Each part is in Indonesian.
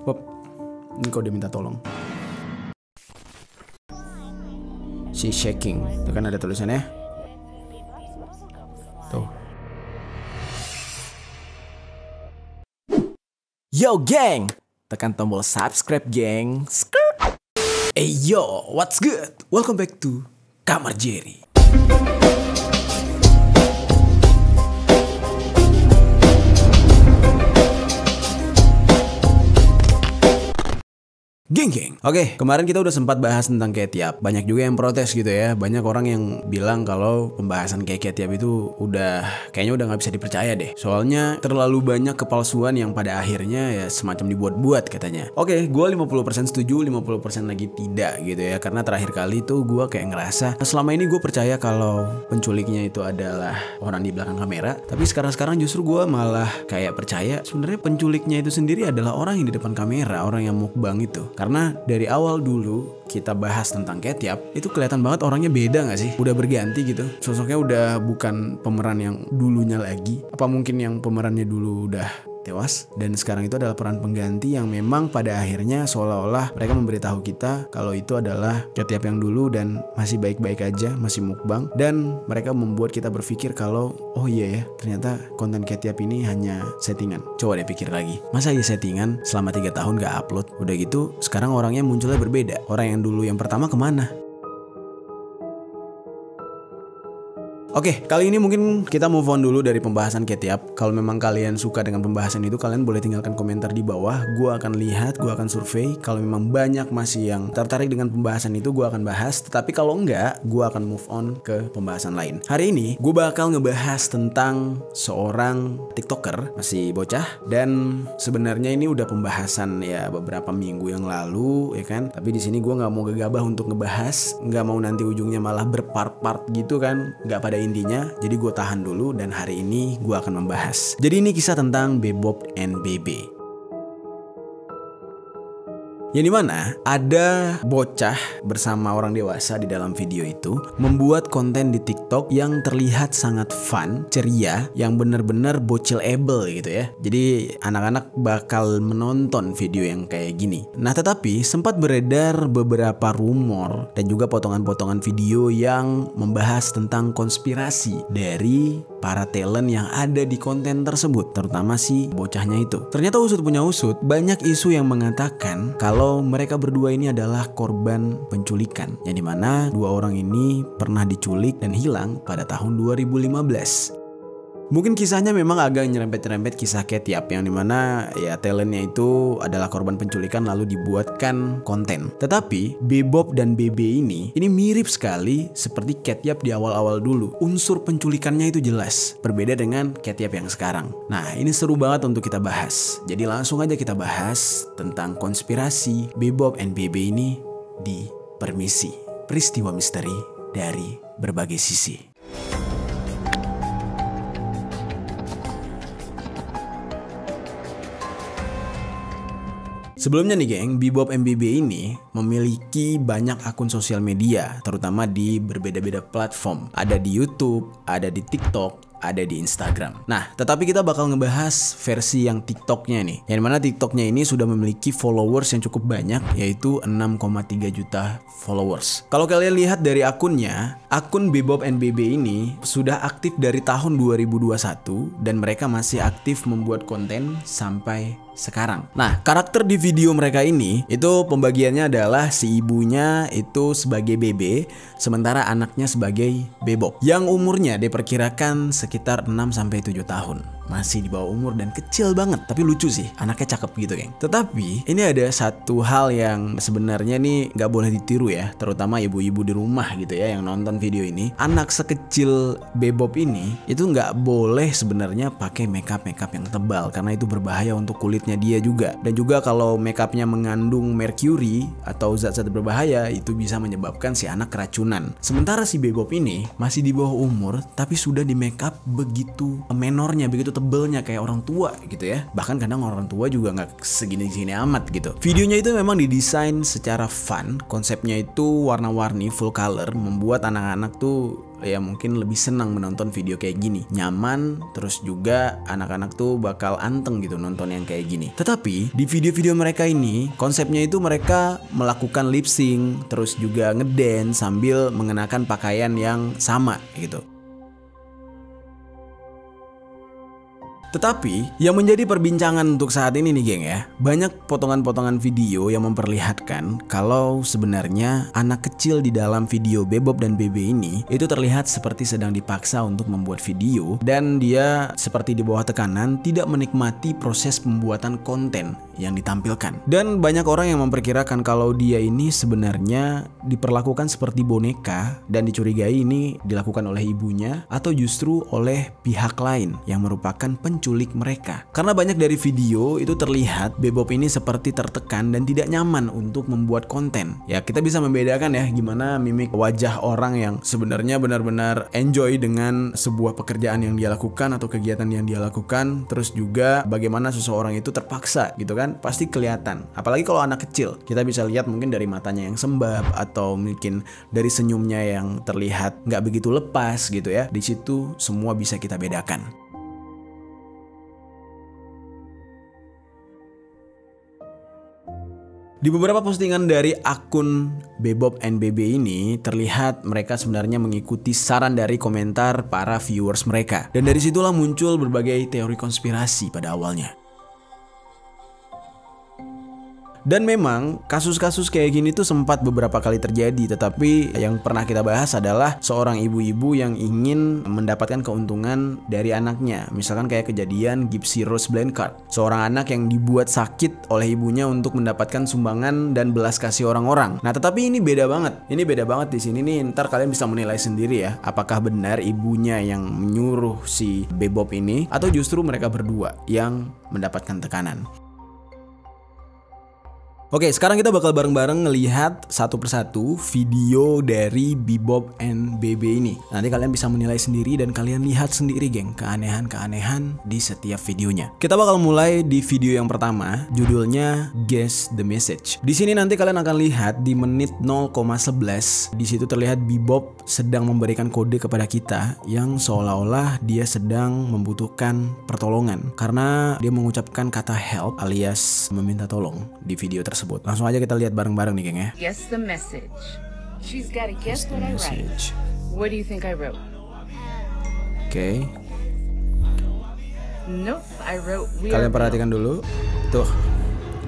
Pop, ini kau dia minta tolong. Si shaking, itu kan ada tulisannya. Tuh. Yo geng, tekan tombol subscribe geng. Skirt. Hey yo, what's good? Welcome back to Kamar Jerry. Geng geng. Oke, kemarin kita udah sempat bahas tentang Ketiap. Banyak juga yang protes gitu ya. Banyak orang yang bilang kalau pembahasan kayak Ketiap itu udah kayaknya udah nggak bisa dipercaya deh. Soalnya terlalu banyak kepalsuan yang pada akhirnya ya semacam dibuat-buat katanya. Oke, gue 50% setuju, 50% lagi tidak gitu ya. Karena terakhir kali tuh gue kayak ngerasa selama ini gue percaya kalau penculiknya itu adalah orang di belakang kamera. Tapi sekarang-sekarang justru gue malah kayak percaya sebenarnya penculiknya itu sendiri adalah orang yang di depan kamera, orang yang mukbang itu. Karena dari awal dulu kita bahas tentang Ketiap, itu kelihatan banget orangnya beda gak sih? Udah berganti gitu. Sosoknya udah bukan pemeran yang dulunya lagi. Apa mungkin yang pemerannya dulu udah tewas dan sekarang itu adalah peran pengganti yang memang pada akhirnya seolah-olah mereka memberitahu kita kalau itu adalah Ketiap yang dulu dan masih baik-baik aja, masih mukbang dan mereka membuat kita berpikir kalau oh iya ya ternyata konten Ketiap ini hanya settingan. Coba deh pikir lagi, masa iya settingan selama 3 tahun gak upload? Udah gitu sekarang orangnya munculnya berbeda. Orang yang dulu yang pertama ke mana? Oke, kali ini mungkin kita move on dulu dari pembahasan Ketiap. Kalau memang kalian suka dengan pembahasan itu, kalian boleh tinggalkan komentar di bawah. Gue akan lihat, gue akan survei. Kalau memang banyak masih yang tertarik dengan pembahasan itu, gue akan bahas. Tetapi kalau enggak, gue akan move on ke pembahasan lain. Hari ini, gue bakal ngebahas tentang seorang TikToker, masih bocah. Dan sebenarnya ini udah pembahasan ya beberapa minggu yang lalu, ya kan. Tapi di sini gue nggak mau gegabah untuk ngebahas, nggak mau nanti ujungnya malah berpart-part gitu kan, nggak pada intinya. Jadi gue tahan dulu dan hari ini gue akan membahas. Jadi ini kisah tentang Bebop and BB. Yang di mana ada bocah bersama orang dewasa di dalam video itu membuat konten di TikTok yang terlihat sangat fun, ceria, yang bener-bener bocil-able gitu ya. Jadi anak-anak bakal menonton video yang kayak gini. Nah tetapi sempat beredar beberapa rumor dan juga potongan-potongan video yang membahas tentang konspirasi dari para talent yang ada di konten tersebut, terutama si bocahnya itu. Ternyata usut punya usut, banyak isu yang mengatakan kalau mereka berdua ini adalah korban penculikan, yang di mana dua orang ini pernah diculik dan hilang pada tahun 2015. Mungkin kisahnya memang agak nyerempet-nyerempet kisah Ketiap yang di mana ya talentnya itu adalah korban penculikan lalu dibuatkan konten. Tetapi Bebop dan BB ini ini mirip sekali seperti Ketiap di awal-awal dulu. Unsur penculikannya itu jelas, berbeda dengan Ketiap yang sekarang. Nah ini seru banget untuk kita bahas. Jadi langsung aja kita bahas tentang konspirasi Bebop and BB ini di Permisi. Peristiwa misteri dari berbagai sisi. Sebelumnya nih geng, Bebop MBB ini memiliki banyak akun sosial media, terutama di berbeda-beda platform. Ada di YouTube, ada di TikTok, ada di Instagram. Nah, tetapi kita bakal ngebahas versi yang TikToknya nih. Yang mana TikToknya ini sudah memiliki followers yang cukup banyak, yaitu 6,3 juta followers. Kalau kalian lihat dari akunnya, akun Bebop NBB ini sudah aktif dari tahun 2021 dan mereka masih aktif membuat konten sampai sekarang. Nah, karakter di video mereka ini itu pembagiannya adalah si ibunya itu sebagai BB, sementara anaknya sebagai Bebop. Yang umurnya diperkirakan sekitar 6 sampai 7 tahun masih di bawah umur dan kecil banget tapi lucu sih anaknya cakep gitu geng. Tetapi ini ada satu hal yang sebenarnya nih nggak boleh ditiru ya terutama ibu-ibu di rumah gitu ya yang nonton video ini. Anak sekecil bebop ini itu nggak boleh sebenarnya pakai makeup makeup yang tebal karena itu berbahaya untuk kulitnya dia juga. Dan juga kalau makeupnya mengandung mercury atau zat-zat berbahaya itu bisa menyebabkan si anak keracunan. Sementara si bebop ini masih di bawah umur tapi sudah di makeup begitu menornya begitu tebelnya kayak orang tua gitu ya. Bahkan kadang orang tua juga nggak segini-gini amat gitu. Videonya itu memang didesain secara fun, konsepnya itu warna-warni full color, membuat anak-anak tuh ya mungkin lebih senang menonton video kayak gini nyaman terus juga anak-anak tuh bakal anteng gitu nonton yang kayak gini tetapi di video-video mereka ini konsepnya itu mereka melakukan lip sync terus juga ngedance sambil mengenakan pakaian yang sama gitu Tetapi yang menjadi perbincangan untuk saat ini nih geng ya, banyak potongan-potongan video yang memperlihatkan kalau sebenarnya anak kecil di dalam video Bebop dan BB ini itu terlihat seperti sedang dipaksa untuk membuat video dan dia seperti di bawah tekanan tidak menikmati proses pembuatan konten yang ditampilkan. Dan banyak orang yang memperkirakan kalau dia ini sebenarnya diperlakukan seperti boneka dan dicurigai ini dilakukan oleh ibunya atau justru oleh pihak lain yang merupakan pen menculik mereka. Karena banyak dari video itu terlihat Bebop ini seperti tertekan dan tidak nyaman untuk membuat konten. Ya kita bisa membedakan ya gimana mimik wajah orang yang sebenarnya benar-benar enjoy dengan sebuah pekerjaan yang dia lakukan atau kegiatan yang dia lakukan. Terus juga bagaimana seseorang itu terpaksa gitu kan pasti kelihatan. Apalagi kalau anak kecil kita bisa lihat mungkin dari matanya yang sembab atau mungkin dari senyumnya yang terlihat nggak begitu lepas gitu ya. Di situ semua bisa kita bedakan. Di beberapa postingan dari akun Bebop NBB ini terlihat mereka sebenarnya mengikuti saran dari komentar para viewers mereka. Dan dari situlah muncul berbagai teori konspirasi pada awalnya. Dan memang kasus-kasus kayak gini tuh sempat beberapa kali terjadi Tetapi yang pernah kita bahas adalah seorang ibu-ibu yang ingin mendapatkan keuntungan dari anaknya. Misalkan kayak kejadian Gypsy Rose Blanchard. Seorang anak yang dibuat sakit oleh ibunya untuk mendapatkan sumbangan dan belas kasih orang-orang. Nah tetapi ini beda banget. Ini beda banget di sini nih. Ntar kalian bisa menilai sendiri ya. Apakah benar ibunya yang menyuruh si Bebop ini Atau justru mereka berdua yang mendapatkan tekanan Oke, sekarang kita bakal bareng-bareng ngelihat satu persatu video dari Bebop and BB ini. Nanti kalian bisa menilai sendiri dan kalian lihat sendiri, geng, keanehan-keanehan di setiap videonya. Kita bakal mulai di video yang pertama, judulnya Guess the Message. Di sini nanti kalian akan lihat di menit 0,11 di situ terlihat Bebop sedang memberikan kode kepada kita yang seolah-olah dia sedang membutuhkan pertolongan karena dia mengucapkan kata help alias meminta tolong di video tersebut tersebut. Langsung aja kita lihat bareng-bareng nih, geng ya. Guess the message. She's gotta guess, what I write. What do you think I wrote? Oke. Okay. Nope, I wrote we Kalian perhatikan dulu. Tuh. Oke,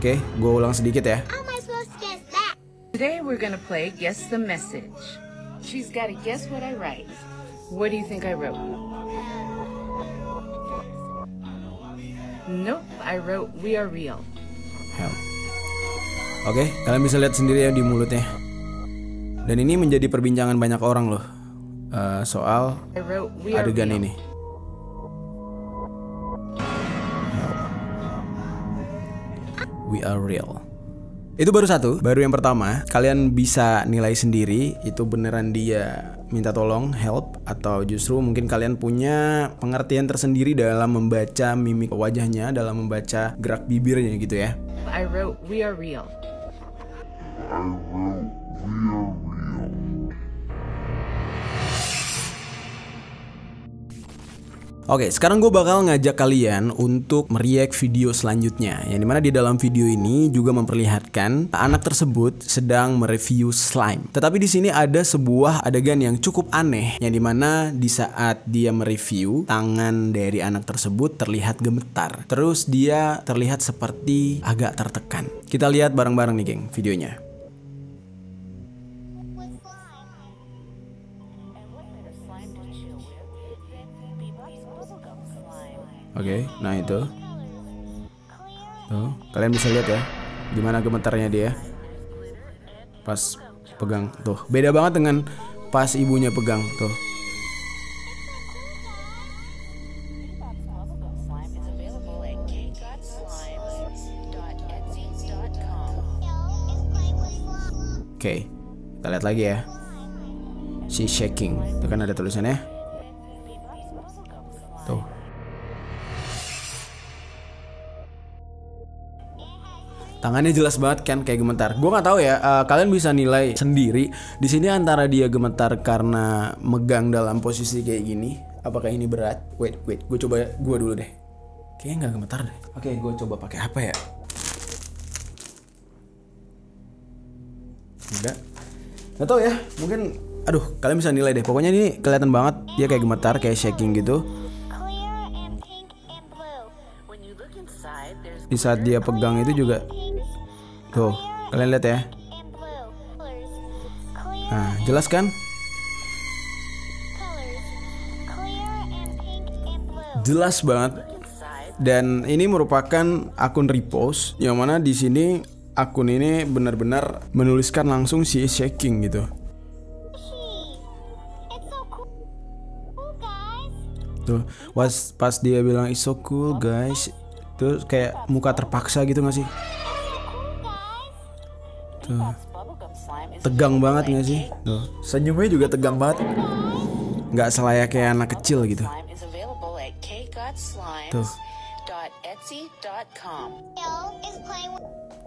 okay, gue ulang sedikit ya. Today we're gonna play Guess the Message. She's gotta guess what I write. What do you think I wrote? Nope, I wrote We Are Real. Help. Oke, kalian bisa lihat sendiri ya di mulutnya. Dan ini menjadi perbincangan banyak orang loh uh, soal adegan ini. We are real. Itu baru satu, baru yang pertama. Kalian bisa nilai sendiri itu beneran dia minta tolong, help atau justru mungkin kalian punya pengertian tersendiri dalam membaca mimik wajahnya, dalam membaca gerak bibirnya gitu ya. I wrote we are real. Will Oke, sekarang gue bakal ngajak kalian untuk meriak video selanjutnya. Yang di mana di dalam video ini juga memperlihatkan anak tersebut sedang mereview slime. Tetapi di sini ada sebuah adegan yang cukup aneh, yang di mana di saat dia mereview, tangan dari anak tersebut terlihat gemetar. Terus dia terlihat seperti agak tertekan. Kita lihat bareng-bareng nih geng videonya. Oke, okay, nah itu. Tuh, kalian bisa lihat ya gimana gemetarnya dia. Pas pegang tuh. Beda banget dengan pas ibunya pegang tuh. Oke, okay, kita lihat lagi ya. Si shaking. Itu kan ada tulisannya. Tangannya jelas banget kan kayak gemetar. Gue nggak tahu ya. uh, kalian bisa nilai sendiri. Di sini antara dia gemetar karena megang dalam posisi kayak gini. Apakah ini berat? Wait, wait. Gue coba gue dulu deh. Kayaknya nggak gemetar deh. Oke, gue coba pakai apa ya? Enggak. Gak tau ya. Mungkin. Aduh, kalian bisa nilai deh. Pokoknya ini kelihatan banget dia kayak gemetar, kayak shaking gitu. Di saat dia pegang itu juga. Tuh, kalian lihat ya. Nah, jelas kan? Jelas banget. Dan ini merupakan akun repost yang mana di sini akun ini benar-benar menuliskan langsung si shaking gitu. Tuh, pas pas dia bilang it's so cool guys. Terus kayak muka terpaksa gitu gak sih? Is tegang banget gak sih? Tuh, senyumnya juga tegang banget. Nggak selayaknya anak kecil gitu. Tuh.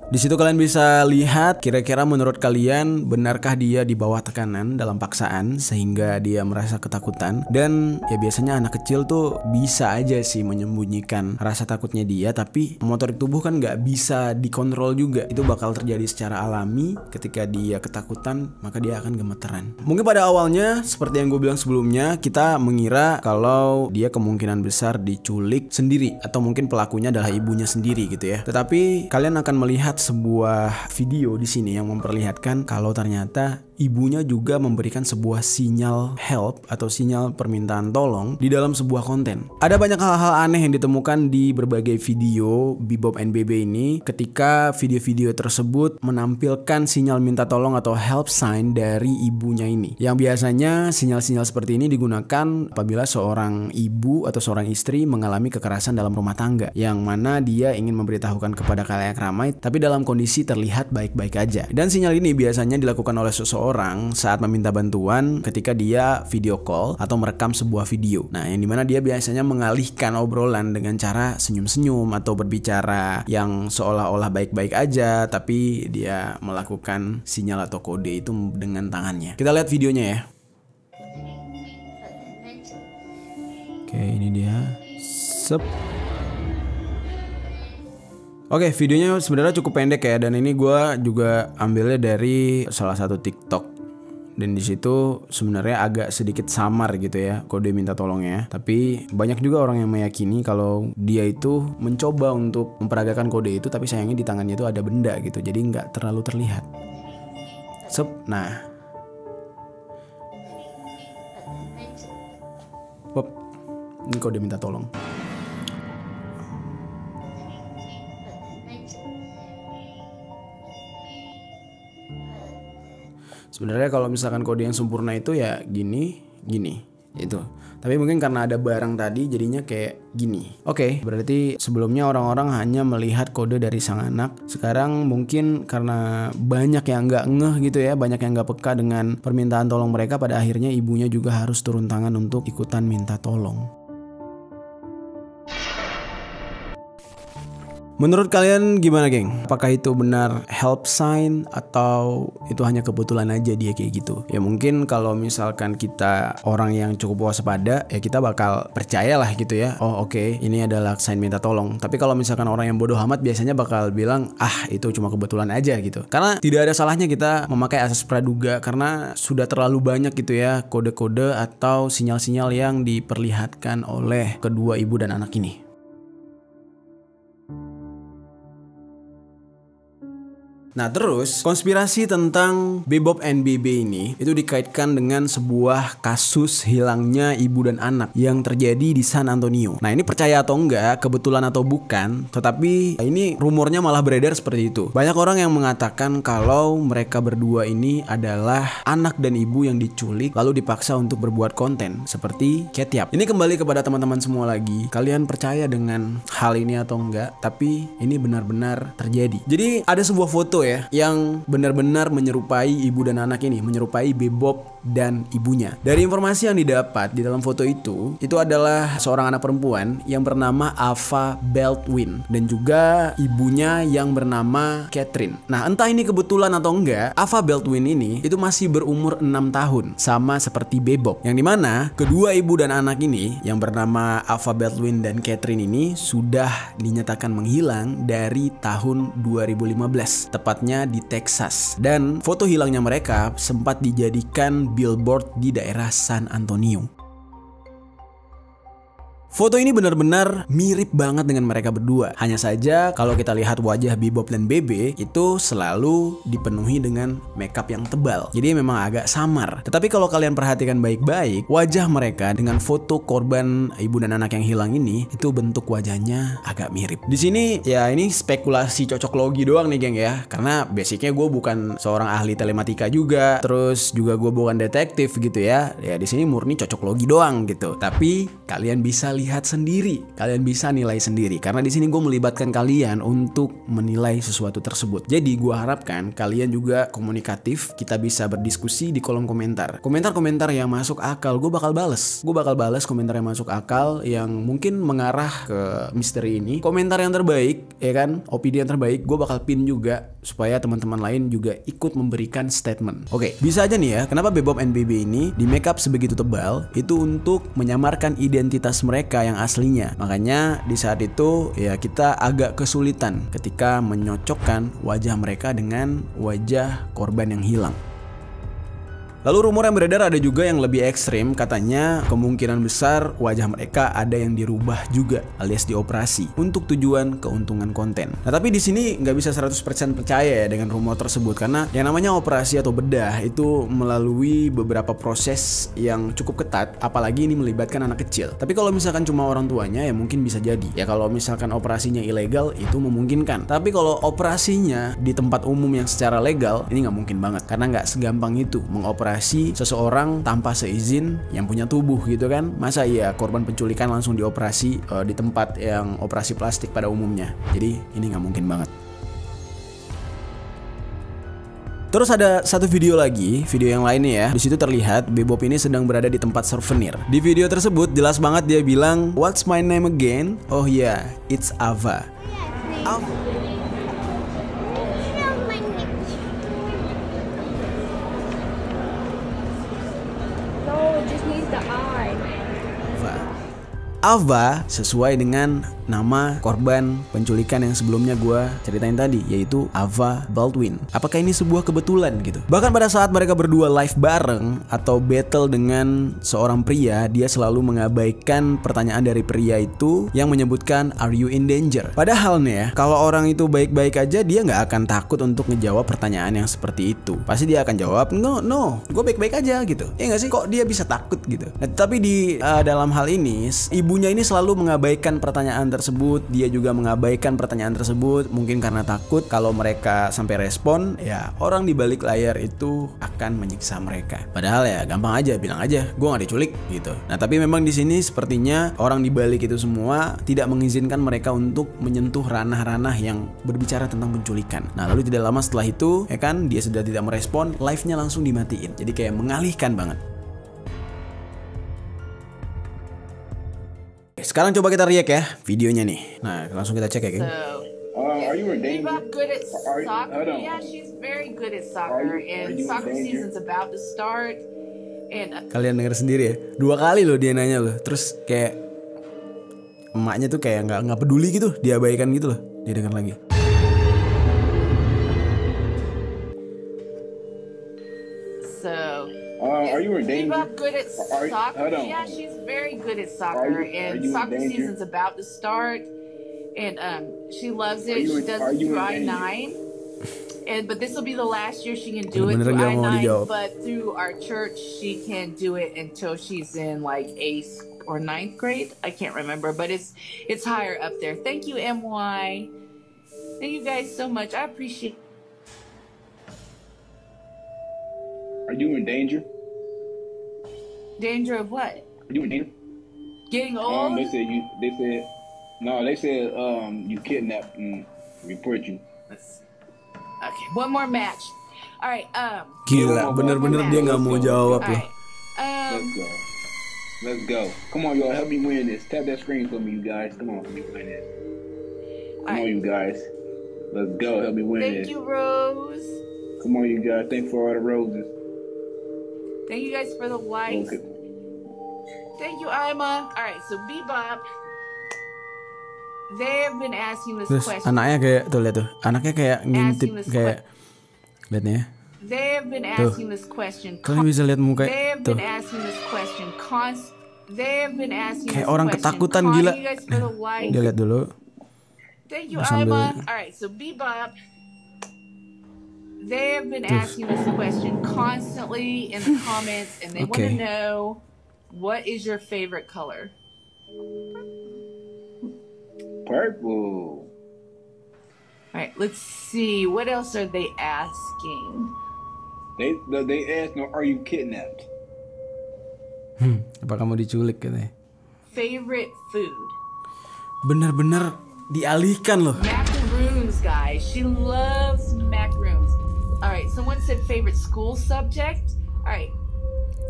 Di situ kalian bisa lihat kira-kira menurut kalian benarkah dia di bawah tekanan dalam paksaan sehingga dia merasa ketakutan? Dan ya biasanya anak kecil tuh bisa aja sih menyembunyikan rasa takutnya dia tapi motorik tubuh kan nggak bisa dikontrol juga. Itu bakal terjadi secara alami. Ketika dia ketakutan maka dia akan gemeteran. Mungkin pada awalnya seperti yang gue bilang sebelumnya kita mengira kalau dia kemungkinan besar diculik sendiri atau mungkin pelakunya adalah ibunya sendiri gitu ya. Tetapi kalian akan melihat sebuah video di sini yang memperlihatkan kalau ternyata ibunya juga memberikan sebuah sinyal help atau sinyal permintaan tolong di dalam sebuah konten. Ada banyak hal-hal aneh yang ditemukan di berbagai video Bebop NBB ini ketika video-video tersebut menampilkan sinyal minta tolong atau help sign dari ibunya ini. Yang biasanya sinyal-sinyal seperti ini digunakan apabila seorang ibu atau seorang istri mengalami kekerasan dalam rumah tangga yang mana dia ingin memberitahukan kepada kalayak ramai tapi dalam kondisi terlihat baik-baik aja. Dan sinyal ini biasanya dilakukan oleh seseorang saat meminta bantuan ketika dia video call atau merekam sebuah video. Nah, yang di mana dia biasanya mengalihkan obrolan dengan cara senyum-senyum atau berbicara yang seolah-olah baik-baik aja, tapi dia melakukan sinyal atau kode itu dengan tangannya. Kita lihat videonya ya. Oke, ini dia. Sep. Oke, videonya sebenarnya cukup pendek ya dan ini gua juga ambilnya dari salah satu TikTok. Dan di situ sebenarnya agak sedikit samar gitu ya kode minta tolongnya. Tapi banyak juga orang yang meyakini kalau dia itu mencoba untuk memperagakan kode itu tapi sayangnya di tangannya itu ada benda gitu. Jadi nggak terlalu terlihat. Sep. Nah. Pop. Ini kode minta tolong. Sebenarnya kalau misalkan kode yang sempurna itu ya gini, gini, itu. Tapi mungkin karena ada barang tadi jadinya kayak gini. Oke, berarti sebelumnya orang-orang hanya melihat kode dari sang anak. Sekarang mungkin karena banyak yang nggak ngeh gitu ya, banyak yang nggak peka dengan permintaan tolong mereka. Pada akhirnya ibunya juga harus turun tangan untuk ikutan minta tolong. Menurut kalian gimana geng? Apakah itu benar help sign atau itu hanya kebetulan aja dia kayak gitu? Ya mungkin kalau misalkan kita orang yang cukup waspada ya kita bakal percayalah gitu ya. Oh oke ini adalah sign minta tolong. Tapi kalau misalkan orang yang bodoh amat biasanya bakal bilang ah itu cuma kebetulan aja gitu. Karena tidak ada salahnya kita memakai asas praduga karena sudah terlalu banyak gitu ya kode-kode atau sinyal-sinyal yang diperlihatkan oleh kedua ibu dan anak ini. Nah terus konspirasi tentang Bebop NBB ini itu dikaitkan dengan sebuah kasus hilangnya ibu dan anak yang terjadi di San Antonio. Nah ini percaya atau enggak, kebetulan atau bukan, tetapi ini rumornya malah beredar seperti itu. Banyak orang yang mengatakan kalau mereka berdua ini adalah anak dan ibu yang diculik lalu dipaksa untuk berbuat konten seperti Ketiap. Ini kembali kepada teman-teman semua lagi. Kalian percaya dengan hal ini atau enggak? Tapi ini benar-benar terjadi. Jadi ada sebuah foto ya yang benar-benar menyerupai ibu dan anak ini, menyerupai Bebop dan ibunya. Dari informasi yang didapat di dalam foto itu, itu adalah seorang anak perempuan yang bernama Ava Beltwin dan juga ibunya yang bernama Catherine. Nah, entah ini kebetulan atau enggak, Ava Beltwin ini itu masih berumur 6 tahun, sama seperti Bebop. Yang di mana kedua ibu dan anak ini yang bernama Ava Beltwin dan Catherine ini sudah dinyatakan menghilang dari tahun 2015, tepatnya di Texas. Dan foto hilangnya mereka sempat dijadikan billboard di daerah San Antonio. Foto ini benar-benar mirip banget dengan mereka berdua. Hanya saja kalau kita lihat wajah Bebop dan Bebe itu selalu dipenuhi dengan makeup yang tebal. Jadi memang agak samar. Tetapi kalau kalian perhatikan baik-baik, wajah mereka dengan foto korban ibu dan anak yang hilang ini itu bentuk wajahnya agak mirip. Di sini ya ini spekulasi cocok logi doang nih geng ya. Karena basicnya gue bukan seorang ahli telematika juga. Terus juga gue bukan detektif gitu ya. Ya di sini murni cocok logi doang gitu. Tapi kalian bisa lihat lihat sendiri, kalian bisa nilai sendiri. Karena di sini gue melibatkan kalian untuk menilai sesuatu tersebut. Jadi gue harapkan kalian juga komunikatif, kita bisa berdiskusi di kolom komentar. Komentar-komentar yang masuk akal, gue bakal bales. Gue bakal bales komentar yang masuk akal yang mungkin mengarah ke misteri ini. Komentar yang terbaik, ya kan, opini yang terbaik, gue bakal pin juga supaya teman-teman lain juga ikut memberikan statement. Oke, bisa aja nih ya, kenapa Bebop NBB ini di makeup sebegitu tebal itu untuk menyamarkan identitas mereka mereka yang aslinya. Makanya di saat itu ya kita agak kesulitan ketika menyocokkan wajah mereka dengan wajah korban yang hilang. Lalu rumor yang beredar ada juga yang lebih ekstrim, katanya kemungkinan besar wajah mereka ada yang dirubah juga alias dioperasi untuk tujuan keuntungan konten. Nah tapi di sini nggak bisa 100% percaya ya dengan rumor tersebut karena yang namanya operasi atau bedah itu melalui beberapa proses yang cukup ketat, apalagi ini melibatkan anak kecil. Tapi kalau misalkan cuma orang tuanya ya mungkin bisa jadi. Ya kalau misalkan operasinya ilegal itu memungkinkan. Tapi kalau operasinya di tempat umum yang secara legal ini nggak mungkin banget karena nggak segampang itu mengoperasi mengoperasi seseorang tanpa seizin yang punya tubuh gitu kan masa iya korban penculikan langsung dioperasi uh, di tempat yang operasi plastik pada umumnya jadi ini nggak mungkin banget Terus ada satu video lagi, video yang lainnya ya. Di situ terlihat Bebop ini sedang berada di tempat souvenir. Di video tersebut jelas banget dia bilang, "What's my name again?" Oh yeah, it's Ava. Ava. Ava sesuai dengan nama korban penculikan yang sebelumnya gue ceritain tadi yaitu Ava Baldwin. Apakah ini sebuah kebetulan gitu? Bahkan pada saat mereka berdua live bareng atau battle dengan seorang pria, dia selalu mengabaikan pertanyaan dari pria itu yang menyebutkan Are you in danger? Padahal nih ya, kalau orang itu baik-baik aja dia nggak akan takut untuk ngejawab pertanyaan yang seperti itu. Pasti dia akan jawab No, no, gue baik-baik aja gitu. Ya nggak sih? Kok dia bisa takut gitu? Nah, tapi di uh, dalam hal ini ibunya ini selalu mengabaikan pertanyaan tersebut, dia juga mengabaikan pertanyaan tersebut mungkin karena takut kalau mereka sampai respon, ya orang di balik layar itu akan menyiksa mereka. Padahal ya gampang aja bilang aja, gue gak diculik gitu. Nah tapi memang di sini sepertinya orang di balik itu semua tidak mengizinkan mereka untuk menyentuh ranah-ranah yang berbicara tentang penculikan. Nah lalu tidak lama setelah itu, ya kan dia sudah tidak merespon, live-nya langsung dimatiin. Jadi kayak mengalihkan banget. Sekarang coba kita react ya videonya nih. Nah, langsung kita cek ya, geng. So, Uh, are you in danger? Good at Are you- soccer. on. Yeah, she's very good at soccer, Are you- are and you in soccer season's about to start. And uh, Kalian denger sendiri ya. Dua kali loh dia nanya loh. Terus kayak emaknya tuh kayak nggak nggak peduli gitu, diabaikan gitu loh. Dia denger lagi. Are you in danger? Bebop good at Are soccer. Yeah, she's very good at soccer, Are you- are and you soccer danger? season's about to start. And um, she loves it. you She does it through I nine, And but this will be the last year she can do it through I nine. But through our church, she can't do it until she's in like eighth or ninth grade. I can't remember, but it's it's higher up there. Thank you, My. Thank you guys so much. I appreciate. Are you in danger? Danger of what? You in danger? Getting old? Um, they said you. They said no. They said um you kidnapped and report you. Let's see. Okay, one more match. All right. Um. Gila, bener-bener dia nggak mau jawab All loh. right. Um. Let's go. Let's go. Come on, y'all. Help me win this. Tap that screen for me, you guys. Come on, help me win this. Come on, you guys. Let's go. Help me win Thank this. you, Rose. Come on, you guys. Thanks for all the roses. Thank you guys for the likes. Okay. Thank you, Ima. All right. So Bebop. They have been asking this Terus question. anaknya kayak tuh lihat tuh, anaknya kayak ngintip Asking this kayak lihat nih ya. They have been asking this question. Kalian bisa lihat muka They have tuh. been asking this question const. They have been asking Kayak this orang question. ketakutan, gila. You. Dia lihat dulu. Thank you, Ima. All right, so Bebop. They have been asking this question constantly in the comments, and they want to know what is your favorite color. Purple. All right, let's see. What else are they asking? They they asked, "No, are you kidnapped?" Hmm, apa kamu diculik katanya? Favorite food. Bener-bener dialihkan loh. Macaroons, guys. She loves macaroons. All right, someone said favorite school subject. All right,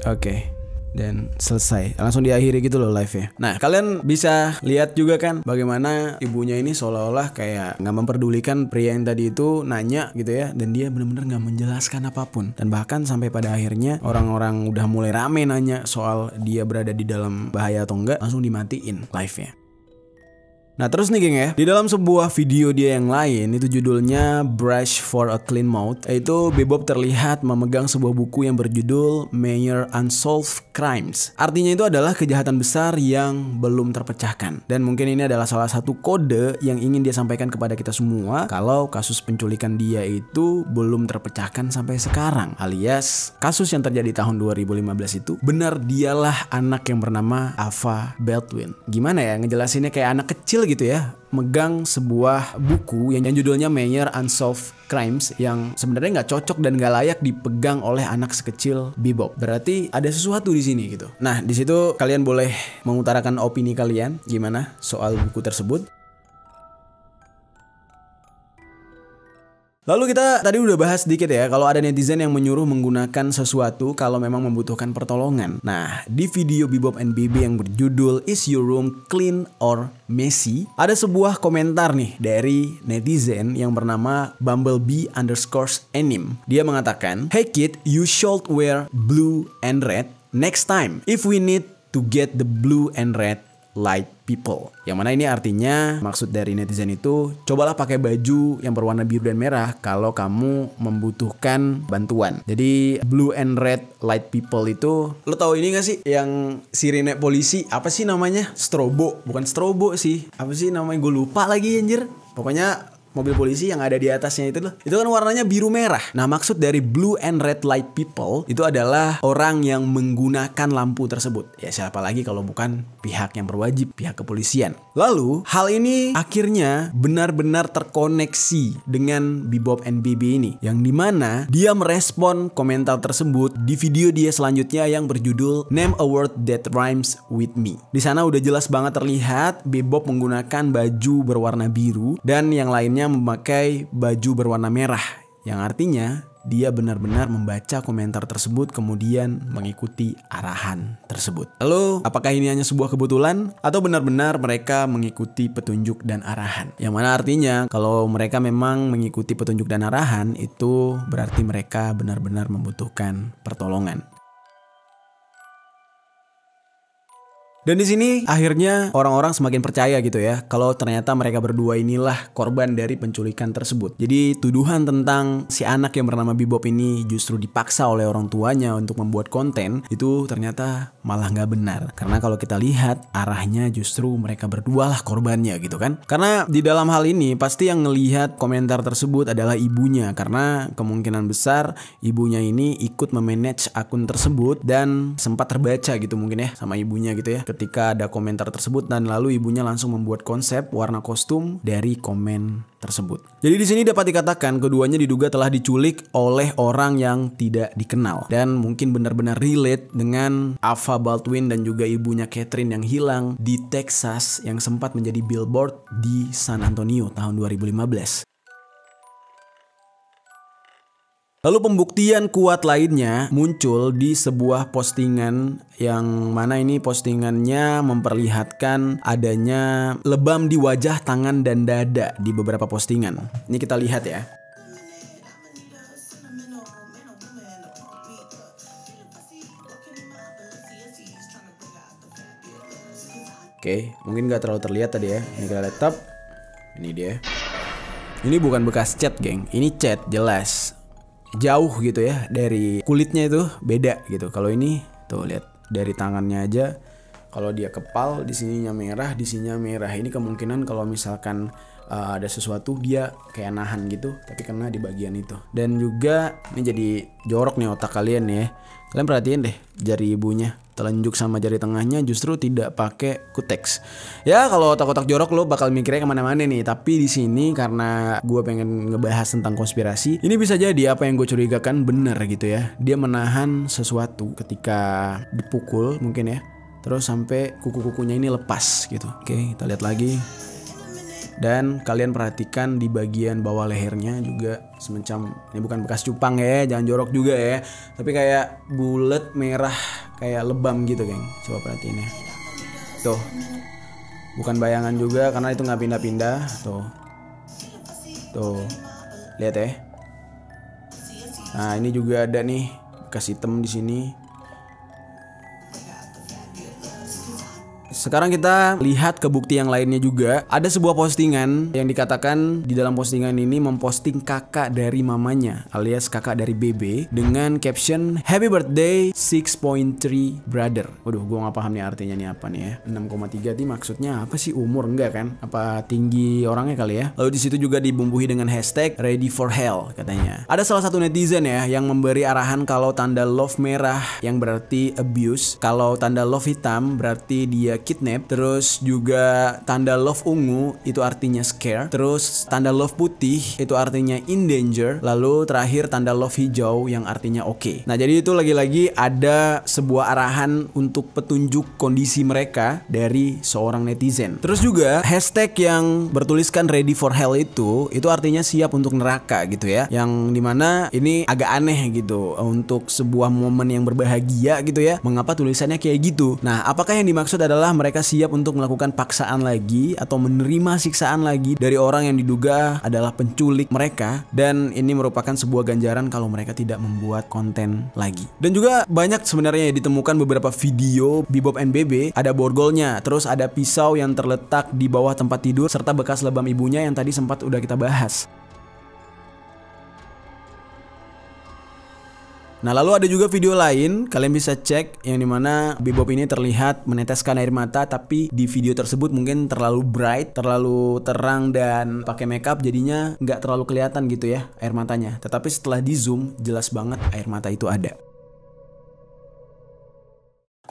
Oke. Dan selesai. Langsung diakhiri gitu loh live-nya. Nah, kalian bisa lihat juga kan bagaimana ibunya ini seolah-olah kayak nggak memperdulikan pria yang tadi itu nanya gitu ya. Dan dia bener-bener nggak menjelaskan apa pun. Dan bahkan sampai pada akhirnya orang-orang udah mulai rame nanya soal dia berada di dalam bahaya atau enggak. Langsung dimatiin live-nya. Nah terus nih geng ya, di dalam sebuah video dia yang lain itu judulnya Brush for a Clean Mouth Itu Bebop terlihat memegang sebuah buku yang berjudul Mayor Unsolved Crimes. Artinya itu adalah kejahatan besar yang belum terpecahkan. Dan mungkin ini adalah salah satu kode yang ingin dia sampaikan kepada kita semua Kalau kasus penculikan dia itu belum terpecahkan sampai sekarang Alias kasus yang terjadi tahun 2015 itu benar dialah anak yang bernama Ava Baldwin. Gimana ya ngejelasinnya kayak anak kecil gitu ya megang sebuah buku yang, judulnya Mayor Unsolved Crimes yang sebenarnya nggak cocok dan nggak layak dipegang oleh anak sekecil Bebop. Berarti ada sesuatu di sini gitu. Nah di situ kalian boleh mengutarakan opini kalian gimana soal buku tersebut. Lalu kita tadi udah bahas sedikit ya kalau ada netizen yang menyuruh menggunakan sesuatu kalau memang membutuhkan pertolongan. Nah, di video Bebop and BB yang berjudul Is Your Room Clean or Messy? Ada sebuah komentar nih dari netizen yang bernama Bumblebee underscores anim. Dia mengatakan, Hey kid, you should wear blue and red next time if we need to get the blue and red light people. Yang mana ini artinya maksud dari netizen itu cobalah pakai baju yang berwarna biru dan merah kalau kamu membutuhkan bantuan. Jadi blue and red light people itu lo tahu ini gak sih yang sirine polisi apa sih namanya? Strobo, bukan strobo sih. Apa sih namanya? Gue lupa lagi anjir. Pokoknya mobil polisi yang ada di atasnya itu loh. Itu kan warnanya biru merah. Nah, maksud dari blue and red light people itu adalah orang yang menggunakan lampu tersebut. Ya siapa lagi kalau bukan pihak yang berwajib, pihak kepolisian. Lalu, hal ini akhirnya benar-benar terkoneksi dengan Bebop and BB ini yang di mana dia merespon komentar tersebut di video dia selanjutnya yang berjudul Name a word that rhymes with me. Di sana udah jelas banget terlihat Bebop menggunakan baju berwarna biru dan yang lainnya memakai baju berwarna merah yang artinya dia benar-benar membaca komentar tersebut kemudian mengikuti arahan tersebut. Lalu, apakah ini hanya sebuah kebetulan atau benar-benar mereka mengikuti petunjuk dan arahan? Yang mana artinya kalau mereka memang mengikuti petunjuk dan arahan itu berarti mereka benar-benar membutuhkan pertolongan. Dan di sini akhirnya orang-orang semakin percaya gitu ya kalau ternyata mereka berdua inilah korban dari penculikan tersebut. Jadi tuduhan tentang si anak yang bernama Bebop ini justru dipaksa oleh orang tuanya untuk membuat konten itu ternyata malah nggak benar. Karena kalau kita lihat arahnya justru mereka berdua lah korbannya gitu kan. Karena di dalam hal ini pasti yang ngelihat komentar tersebut adalah ibunya karena kemungkinan besar ibunya ini ikut memanage akun tersebut dan sempat terbaca gitu mungkin ya sama ibunya gitu ya ketika ada komentar tersebut dan lalu ibunya langsung membuat konsep warna kostum dari komen tersebut. Jadi di sini dapat dikatakan keduanya diduga telah diculik oleh orang yang tidak dikenal dan mungkin benar-benar relate dengan Ava Baldwin dan juga ibunya Catherine yang hilang di Texas yang sempat menjadi billboard di San Antonio tahun 2015. Lalu pembuktian kuat lainnya muncul di sebuah postingan yang mana ini postingannya memperlihatkan adanya lebam di wajah, tangan, dan dada di beberapa postingan. Ini kita lihat ya. Oke, mungkin gak terlalu terlihat tadi ya. Ini kita laptop. Ini dia. Ini bukan bekas cat, geng. Ini cat jelas. Jauh gitu ya dari kulitnya itu beda gitu. Kalau ini tuh lihat dari tangannya aja. Kalau dia kepal di sininya merah, di sininya merah. Ini kemungkinan kalau misalkan uh, ada sesuatu dia kayak nahan gitu, tapi kena di bagian itu. Dan juga ini jadi jorok nih otak kalian ya. Kalian perhatiin deh jari ibunya telunjuk sama jari tengahnya justru tidak pakai kuteks. Ya kalau otak-otak jorok lo bakal mikirnya ke mana-mana nih. Tapi di sini karena gue pengen ngebahas tentang konspirasi, ini bisa jadi apa yang gue curigakan bener gitu ya. Dia menahan sesuatu ketika dipukul mungkin ya. Terus sampai kuku-kukunya ini lepas gitu. Oke kita lihat lagi. Dan kalian perhatikan di bagian bawah lehernya juga semacam ini bukan bekas cupang ya, jangan jorok juga ya. Tapi kayak bulat merah kayak lebam gitu, geng. Coba perhatiin ya. Tuh. Bukan bayangan juga karena itu nggak pindah-pindah. Tuh. Tuh. Lihat ya. Nah, ini juga ada nih bekas hitam di sini. Sekarang kita lihat ke bukti yang lainnya juga. Ada sebuah postingan yang dikatakan di dalam postingan ini memposting kakak dari mamanya alias kakak dari BB dengan caption Happy birthday 6.3 brother. Waduh, gua nggak paham nih artinya nih apa nih ya. 6,3 nih maksudnya apa sih umur enggak kan? Apa tinggi orangnya kali ya? Lalu di situ juga dibumbuhi dengan hashtag ready for hell katanya. Ada salah satu netizen ya yang memberi arahan kalau tanda love merah yang berarti abuse, kalau tanda love hitam berarti dia kidnap, terus juga tanda love ungu itu artinya scare, terus tanda love putih itu artinya in danger, lalu terakhir tanda love hijau yang artinya oke. Okay. Nah, jadi itu lagi-lagi ada sebuah arahan untuk petunjuk kondisi mereka dari seorang netizen. Terus juga hashtag yang bertuliskan ready for hell itu itu artinya siap untuk neraka gitu ya. Yang di mana ini agak aneh gitu untuk sebuah momen yang berbahagia gitu ya. Mengapa tulisannya kayak gitu? Nah, apakah yang dimaksud adalah mereka siap untuk melakukan paksaan lagi atau menerima siksaan lagi dari orang yang diduga adalah penculik mereka dan ini merupakan sebuah ganjaran kalau mereka tidak membuat konten lagi. Dan juga banyak sebenarnya ya ditemukan beberapa video Bebop NBB ada borgolnya, terus ada pisau yang terletak di bawah tempat tidur serta bekas lebam ibunya yang tadi sempat udah kita bahas. Nah lalu ada juga video lain kalian bisa cek yang di mana Bebop ini terlihat meneteskan air mata tapi di video tersebut mungkin terlalu bright, terlalu terang dan pakai makeup jadinya nggak terlalu kelihatan gitu ya air matanya. Tetapi setelah di zoom jelas banget air mata itu ada.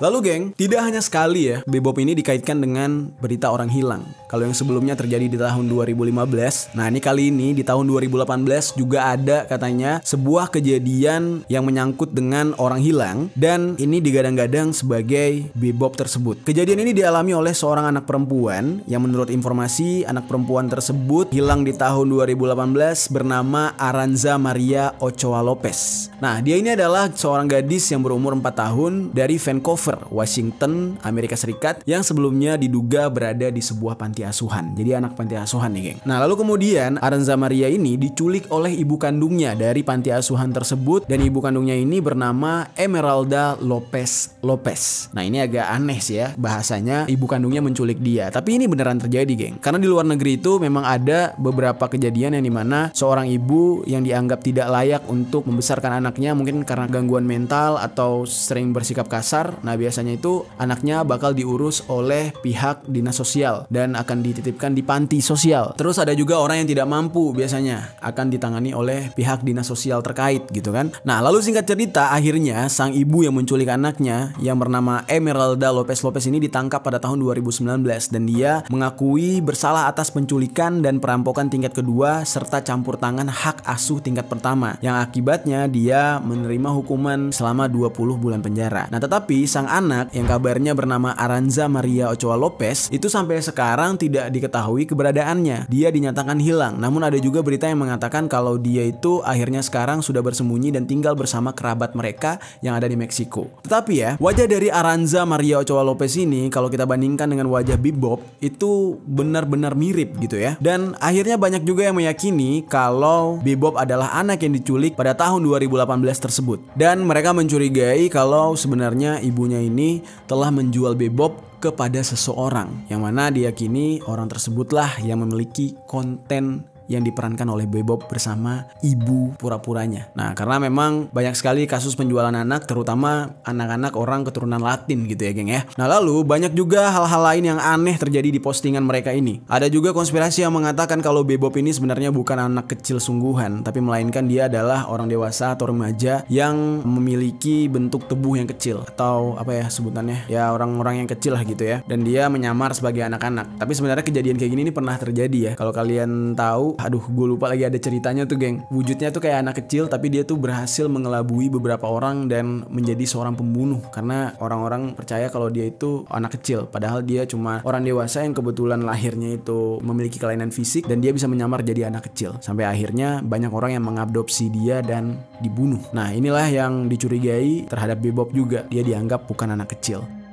Lalu geng, tidak hanya sekali ya, Bebop ini dikaitkan dengan berita orang hilang. Kalau yang sebelumnya terjadi di tahun 2015, nah ini kali ini di tahun 2018 juga ada katanya sebuah kejadian yang menyangkut dengan orang hilang dan ini digadang-gadang sebagai Bebop tersebut. Kejadian ini dialami oleh seorang anak perempuan yang menurut informasi anak perempuan tersebut hilang di tahun 2018 bernama Aranza Maria Ochoa Lopez. Nah, dia ini adalah seorang gadis yang berumur 4 tahun dari Vancouver Washington, Amerika Serikat yang sebelumnya diduga berada di sebuah panti asuhan. Jadi anak panti asuhan nih, geng. Nah, lalu kemudian Aranza Maria ini diculik oleh ibu kandungnya dari panti asuhan tersebut dan ibu kandungnya ini bernama Emeralda Lopez Lopez. Nah, ini agak aneh sih ya bahasanya ibu kandungnya menculik dia. Tapi ini beneran terjadi, geng. Karena di luar negeri itu memang ada beberapa kejadian yang di mana seorang ibu yang dianggap tidak layak untuk membesarkan anaknya mungkin karena gangguan mental atau sering bersikap kasar. Nah, biasanya itu anaknya bakal diurus oleh pihak dinas sosial dan akan dititipkan di panti sosial. Terus ada juga orang yang tidak mampu biasanya akan ditangani oleh pihak dinas sosial terkait gitu kan. Nah, lalu singkat cerita akhirnya sang ibu yang menculik anaknya yang bernama Emeralda Lopez Lopez ini ditangkap pada tahun 2019 dan dia mengakui bersalah atas penculikan dan perampokan tingkat kedua serta campur tangan hak asuh tingkat pertama yang akibatnya dia menerima hukuman selama 20 bulan penjara. Nah, tetapi sang sang anak yang kabarnya bernama Aranza Maria Ochoa Lopez itu sampai sekarang tidak diketahui keberadaannya. Dia dinyatakan hilang. Namun ada juga berita yang mengatakan kalau dia itu akhirnya sekarang sudah bersembunyi dan tinggal bersama kerabat mereka yang ada di Meksiko. Tetapi ya, wajah dari Aranza Maria Ochoa Lopez ini kalau kita bandingkan dengan wajah Bebop itu benar-benar mirip gitu ya. Dan akhirnya banyak juga yang meyakini kalau Bebop adalah anak yang diculik pada tahun 2018 tersebut. Dan mereka mencurigai kalau sebenarnya ibunya ini telah menjual Bebop kepada seseorang yang mana diyakini orang tersebutlah yang memiliki konten yang diperankan oleh Bebop bersama ibu pura-puranya. Nah, karena memang banyak sekali kasus penjualan anak, terutama anak-anak orang keturunan Latin gitu ya, geng ya. Nah, lalu banyak juga hal-hal lain yang aneh terjadi di postingan mereka ini. Ada juga konspirasi yang mengatakan kalau Bebop ini sebenarnya bukan anak kecil sungguhan, tapi melainkan dia adalah orang dewasa atau remaja yang memiliki bentuk tubuh yang kecil atau apa ya sebutannya? Ya orang-orang yang kecil lah gitu ya. Dan dia menyamar sebagai anak-anak. Tapi sebenarnya kejadian kayak gini ini pernah terjadi ya. Kalau kalian tahu aduh gue lupa lagi ada ceritanya tuh geng. Wujudnya tuh kayak anak kecil tapi dia tuh berhasil mengelabui beberapa orang dan menjadi seorang pembunuh. Karena orang-orang percaya kalau dia itu anak kecil. Padahal dia cuma orang dewasa yang kebetulan lahirnya itu memiliki kelainan fisik dan dia bisa menyamar jadi anak kecil. Sampai akhirnya banyak orang yang mengadopsi dia dan dibunuh. Nah inilah yang dicurigai terhadap Bebop juga. Dia dianggap bukan anak kecil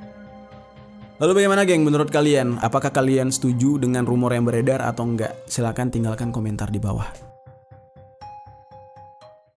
Lalu bagaimana geng menurut kalian? Apakah kalian setuju dengan rumor yang beredar atau enggak? Silahkan tinggalkan komentar di bawah.